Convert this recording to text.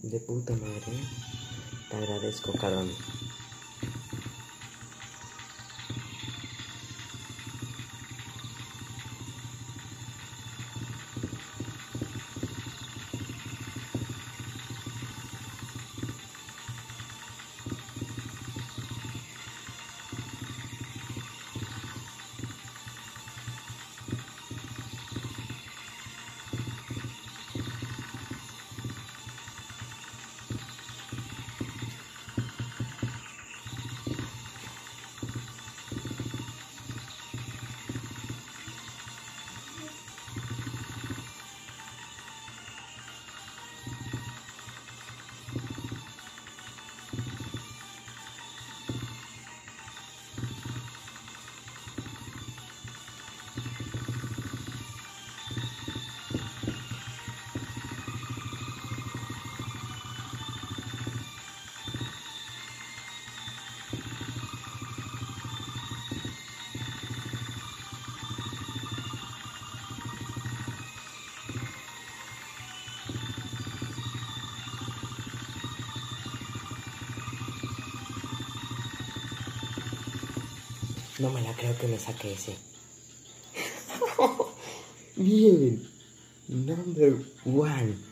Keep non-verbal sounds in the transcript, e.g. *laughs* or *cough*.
De puta madre. Te agradezco, cabrón. No me la creo que me saque ese. *laughs* Bien. Number one.